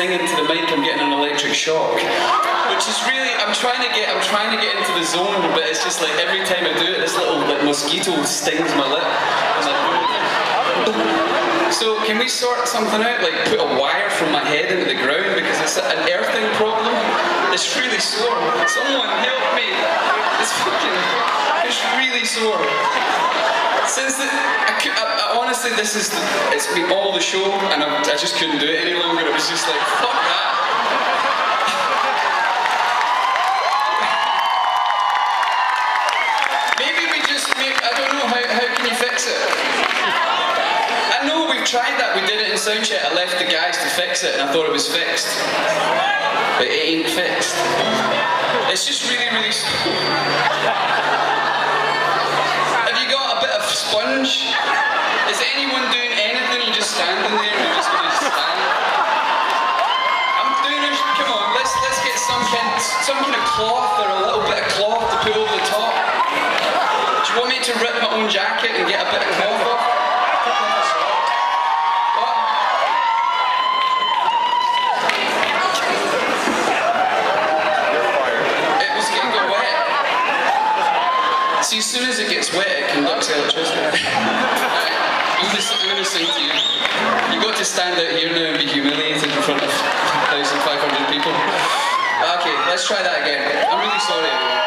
singing into the mic, I'm getting an electric shock. Which is really, I'm trying to get, I'm trying to get into the zone, but it's just like every time I do it, this little like mosquito stings my lip. So can we sort something out, like put a wire from my head into the ground because it's an earthing problem? It's really sore. Someone help me. It's fucking, it's really sore. Since the, I, I, I, honestly, this is the, it's been all the show, and I, I just couldn't do it any longer. It was just like fuck that. In soundcheck. I left the guys to fix it, and I thought it was fixed, but it ain't fixed. It's just really, really. Have you got a bit of sponge? Is anyone doing anything? You just standing there and you're just gonna stand? I'm doing it. Come on, let's let's get some kind some kind of cloth or a little bit of cloth to put over the top. Do you want me to rip my own jacket and get a bit of cloth off? What? It was gonna get wet. See, as soon as it gets wet, it conducts electricity. I'm gonna, I'm gonna sing to you. You've got to stand out here now and be humiliated in front of 1,500 people. Okay, let's try that again. I'm really sorry. everyone.